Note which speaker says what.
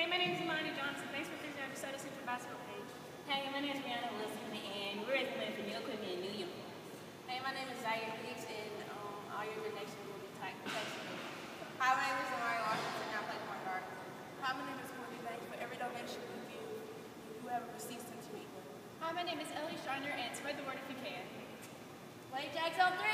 Speaker 1: Hey, my name is Imani Johnson. Thanks for visiting our DeSoto Central basketball page.
Speaker 2: Hey, my name is Brianna Wilson, and we're playing for New Equipment in New York.
Speaker 3: Hey, my name is Zaire Peach, and um, all your donations will be taxed. Hi, my name is Amari Washington, and I play point guard.
Speaker 4: Hi, my name is Courtney Banks. For every donation you give, you have received sent to me.
Speaker 1: Hi, my name is Ellie Shiner, and spread the word if you can.
Speaker 3: Play Jags on three.